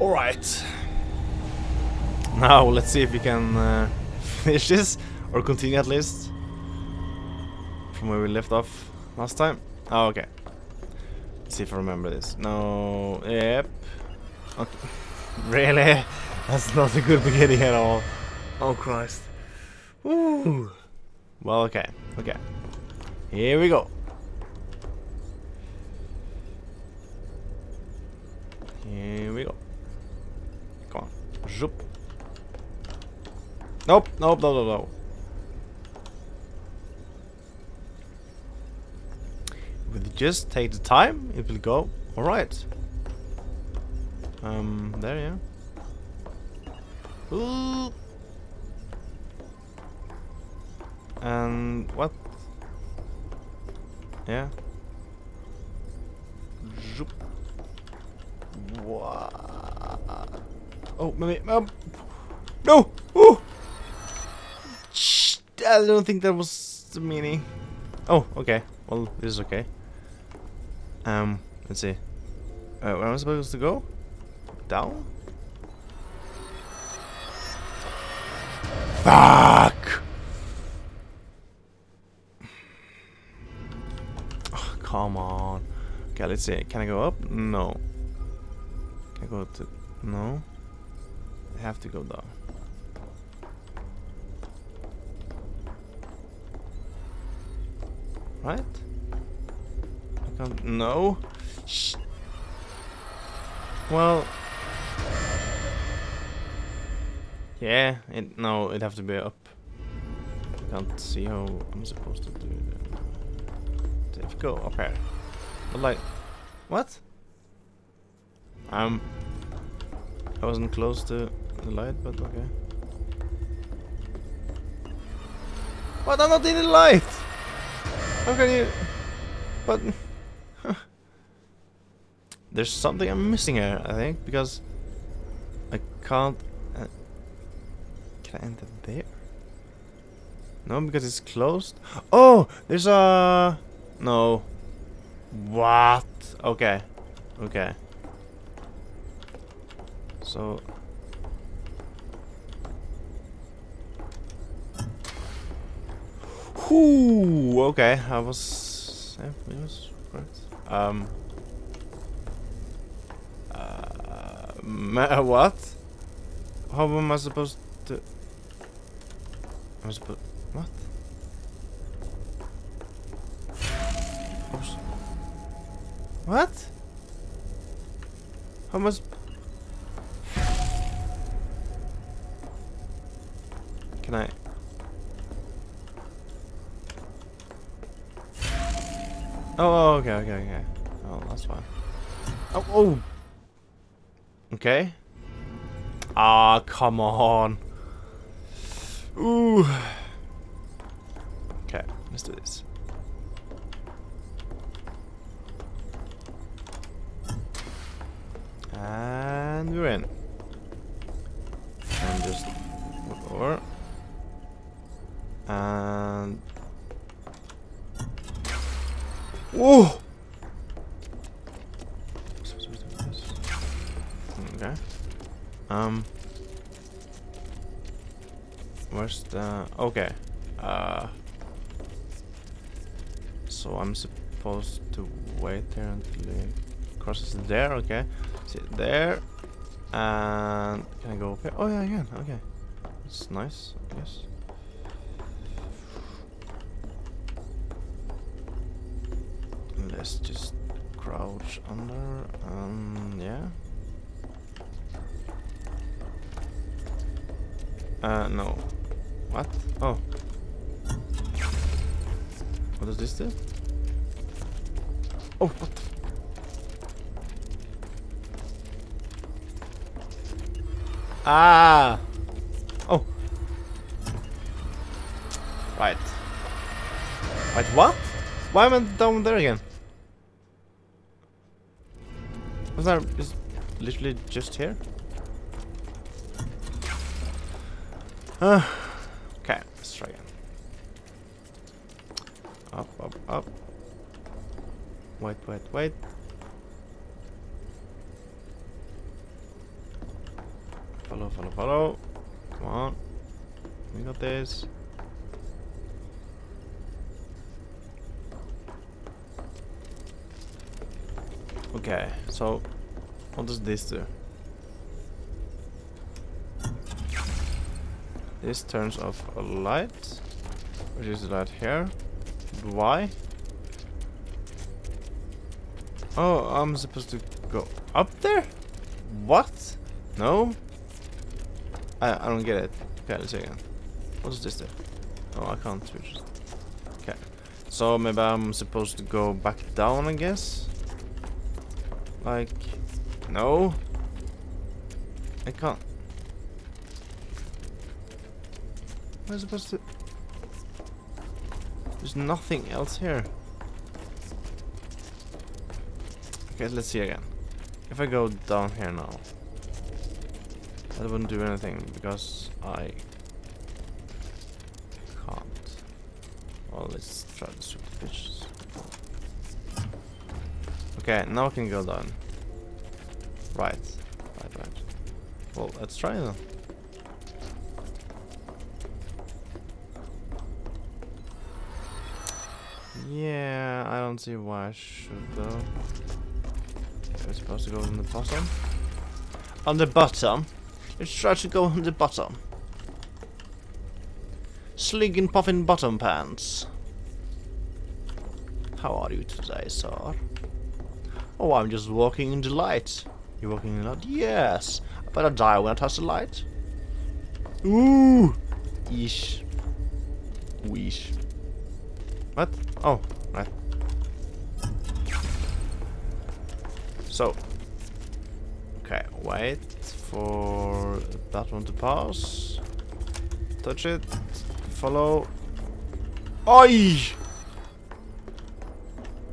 Alright. Now, let's see if we can uh, finish this, or continue at least, from where we left off last time. Oh, okay. Let's see if I remember this. No, yep. Okay. Really? That's not a good beginning at all. Oh, Christ. Ooh. Well, okay, okay. Here we go. Here we go. Come Nope, nope, no, no, no. If we just take the time, it will go alright. Um, there, yeah. Ooh. And what? Yeah. Zoop. What? Oh, maybe. Um, no! Oh! I don't think that was the meaning. Oh, okay. Well, this is okay. Um, let's see. Uh, where am I supposed to go? Down? Fuck! Oh, come on. Okay, let's see. Can I go up? No. Can I go to... No. Have to go down. Right? I can't... No. Shh. Well... Yeah, it, no, it'd have to be up. I can't see how I'm supposed to do it. If go up here. But like, what? Um, I wasn't close to the light, but okay. But I'm not in the light! How can you... But... There's something I'm missing here, I think, because I can't... Uh, can I enter there? No, because it's closed. Oh, there's a... No. What? Okay. Okay. So... Whoo! Okay, I was... It was. Um... Uh, what? How am I supposed to... I'm supposed... What? Oops. What? How much? Can I? Oh, oh, okay, okay, okay. Oh, that's fine. Oh, oh. Okay. Ah, come on. Ooh. Okay, let's do this. And we're in. And just over. And Whoa! Okay. Um Where's the... Okay. Uh, so I'm supposed to wait there until it crosses there, okay. Sit there. And can I go up here? Oh yeah, I can. Okay. It's nice, I guess. Let's just crouch under. Um, yeah. Uh, no. What? Oh. What does this do? Oh, what the Ah! Oh. Right. Right, what? Why am I down there again? Was that just literally just here? Ah. Okay, let's try again. Up, up, up. Wait, wait, wait. Follow, follow, follow. Come on. We got this. Okay, so what does this do? This turns off a light, which is the light here. Why? Oh, I'm supposed to go up there? What? No? I, I don't get it. Okay, let's see again. What does this do? Oh, I can't switch. Okay. So maybe I'm supposed to go back down, I guess? Like, no? I can't. Am I supposed to... There's nothing else here. Okay, let's see again. If I go down here now, that wouldn't do anything because I can't. Well, let's try to shoot the pitches. Okay, now I can go down. Right, right, right. Well, let's try then. Yeah, I don't see why I should though. We're supposed to go on the bottom. On the bottom? Let's try to go on the bottom. Slig puffin bottom pants. How are you today, sir? Oh, I'm just walking in the light. You're walking in the light? Yes. I better die when I touch the light. Ooh. Ish. Weesh. What? Oh, right. So. Okay, wait for that one to pass. Touch it. Follow. Oi!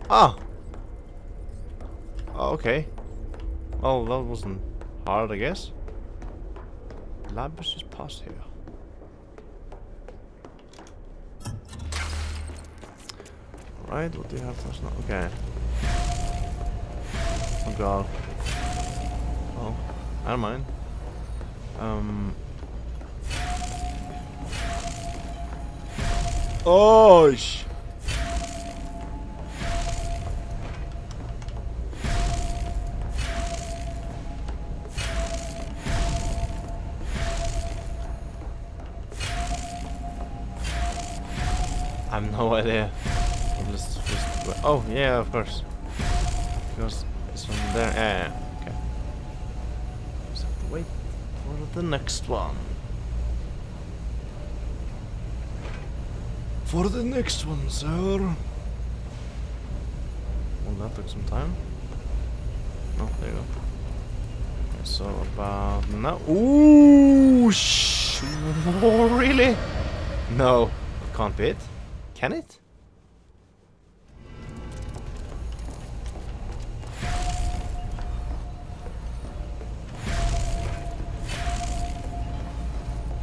Ah! Oh, okay. Well, that wasn't hard, I guess. Lab is just past here. Right, what do you have? Okay. Oh god. Oh, I don't mind. Um. Oh, sh I have no idea. Just, just, oh, yeah, of course. Because it's from there. Yeah, yeah. okay. Just have to wait for the next one. For the next one, sir. Well, that took some time. Oh, there you go. So about now. Ooh, sh really? No, I can't be it. Can it?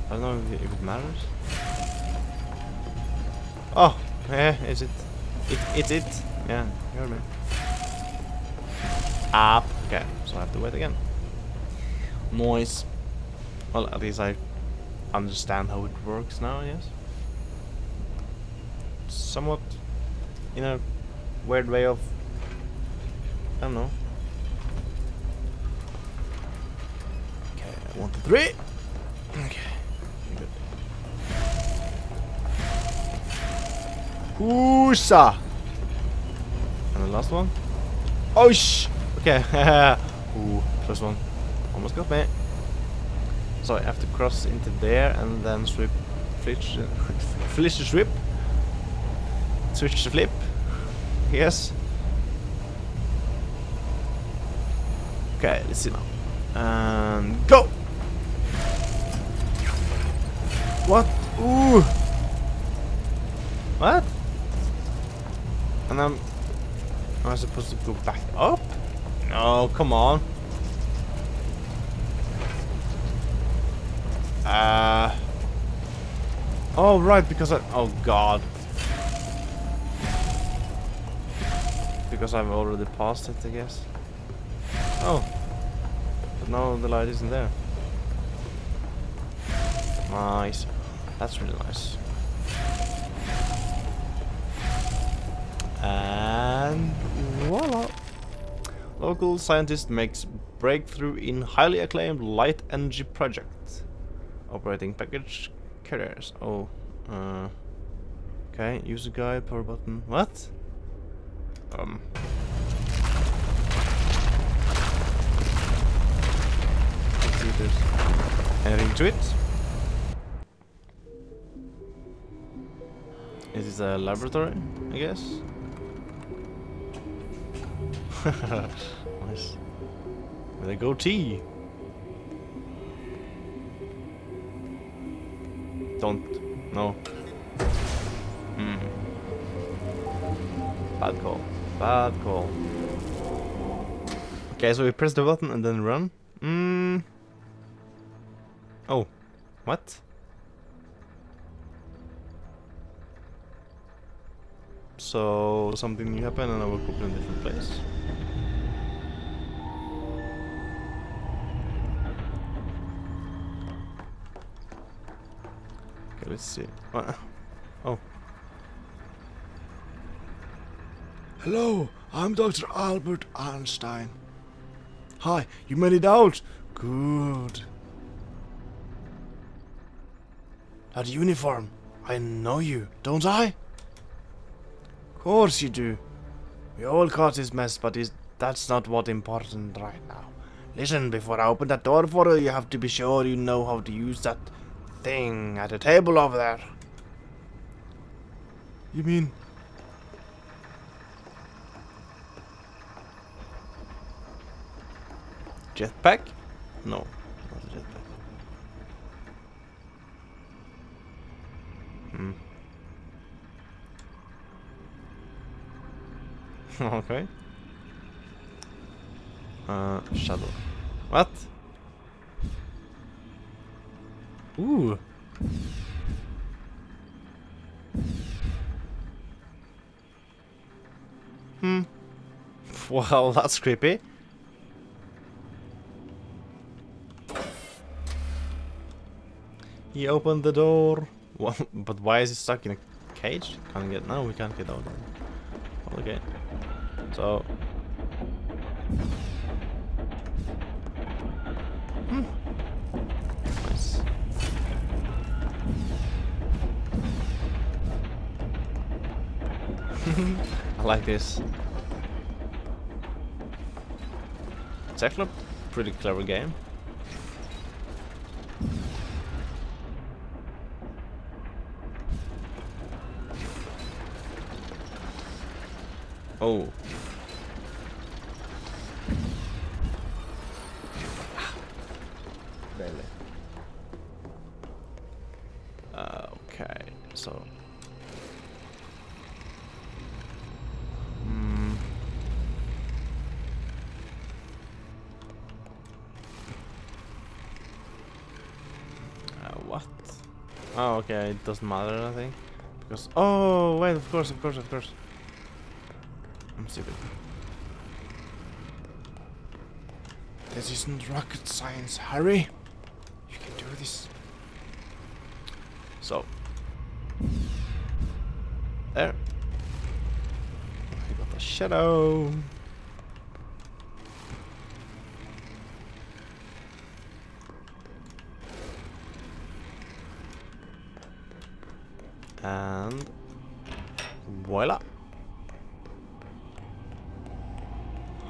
I don't know if it, matters. Oh, yeah, is it? It, it's it. Yeah, you heard me. Up. Okay, so I have to wait again. Noise. Well, at least I understand how it works now, yes somewhat in a weird way of I don't know. Okay, one, two, three. Okay. Good. And the last one. Oh sh! Okay. Ooh, first one. Almost got me. So I have to cross into there and then sweep flish flish the strip Switch to flip. Yes. Okay, let's see now. And go! What? Ooh! What? And I'm... Am I supposed to go back up? No, come on. Uh... Oh, right, because I... Oh, God. Because I've already passed it, I guess. Oh. But now the light isn't there. Nice. That's really nice. And voila! Local scientist makes breakthrough in highly acclaimed light energy project. Operating package carriers. Oh, uh, okay. User guide, power button. What? Um. Let's see if there's anything to it. Is this a laboratory? I guess. nice. With a goatee. Don't. No. Hmm. Bad call. Bad call. Okay, so we press the button and then run. Hmm. Oh. What? So something new happened and I woke up in a different place. Okay, let's see. Oh. Hello, I'm Dr. Albert Einstein. Hi, you made it out? Good. That uniform, I know you, don't I? Of course you do. We all caught this mess, but is that's not what important right now. Listen, before I open that door for you, you have to be sure you know how to use that thing at the table over there. You mean Jetpack? No. Not a jetpack. Hmm. okay. Uh, shadow. What? Ooh. Hmm. Well, that's creepy. He opened the door. But why is he stuck in a cage? Can't get. No, we can't get out. Okay. So. Hmm. Nice. I like this. It's actually a pretty clever game. Oh. Barely. Uh, okay, so. Hmm. Uh, what? Oh, okay, it doesn't matter, I think. Because. Oh, wait, of course, of course, of course. I'm stupid. This isn't rocket science, Harry? You can do this. So. There. I got the shadow. And voila.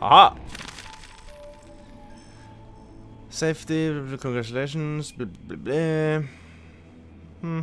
Haha. Safety, congratulations. Blah, blah, blah. Hmm.